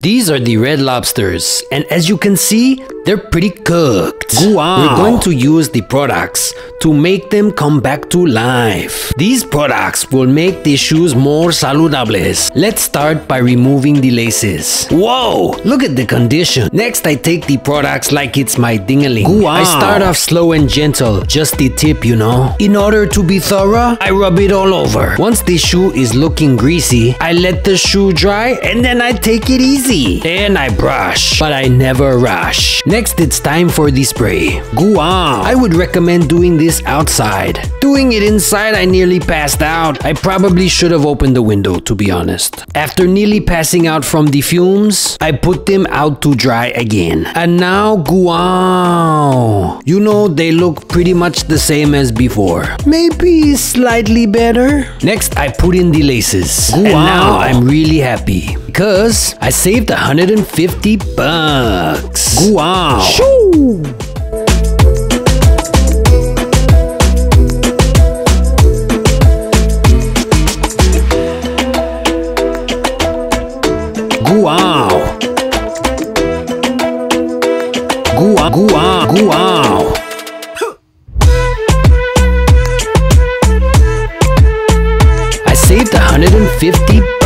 These are the red lobsters, and as you can see, they're pretty cooked. Wow. We're going to use the products to make them come back to life. These products will make the shoes more saludables. Let's start by removing the laces. Whoa, look at the condition. Next, I take the products like it's my dingaling. Wow. I start off slow and gentle, just the tip, you know. In order to be thorough, I rub it all over. Once the shoe is looking greasy, I let the shoe dry and then I take it easy. Then I brush, but I never rush. Next, it's time for the spray. I would recommend doing this outside. Doing it inside, I nearly passed out. I probably should have opened the window, to be honest. After nearly passing out from the fumes, I put them out to dry again. And now, guau. You know, they look pretty much the same as before. Maybe slightly better. Next, I put in the laces. And now Wow. I'm really happy because I saved 150 bucks. Wow. Shoo! Gua, gua. I saved 150